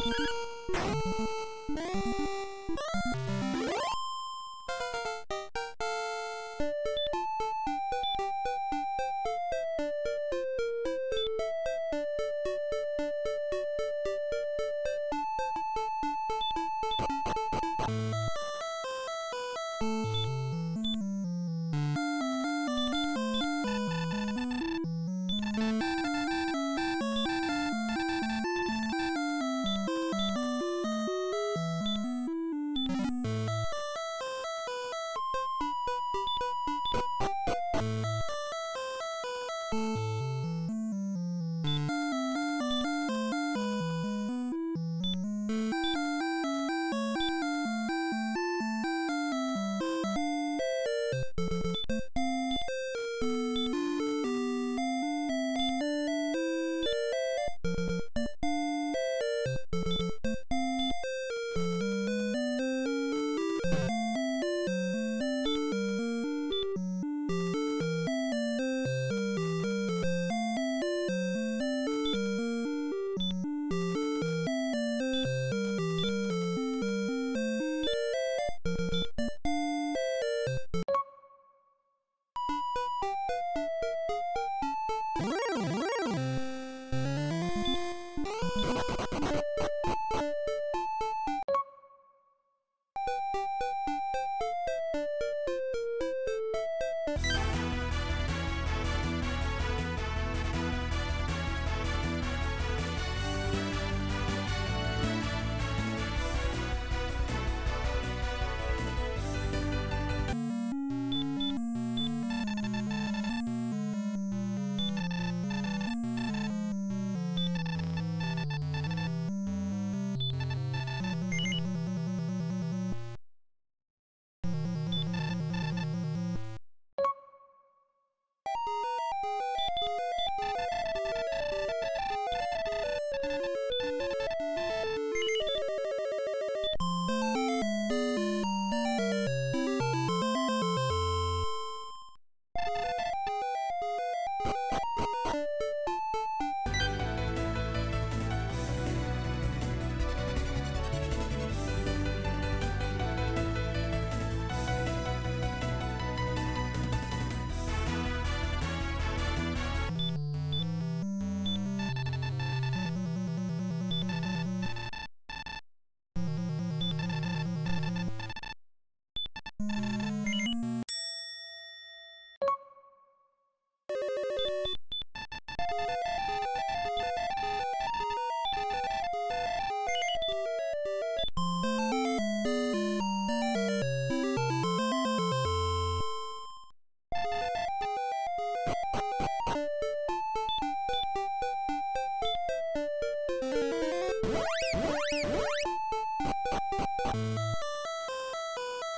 Thank you.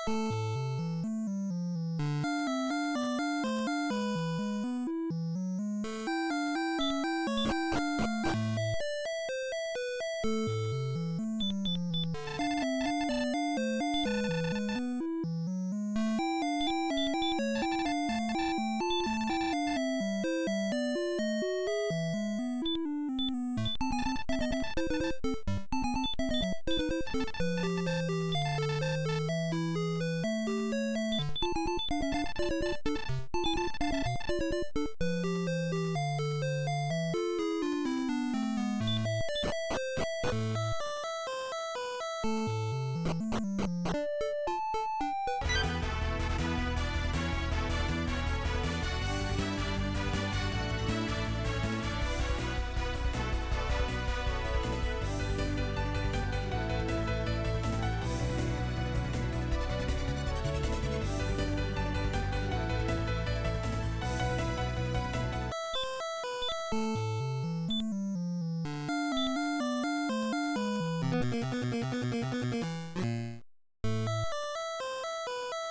Música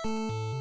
Música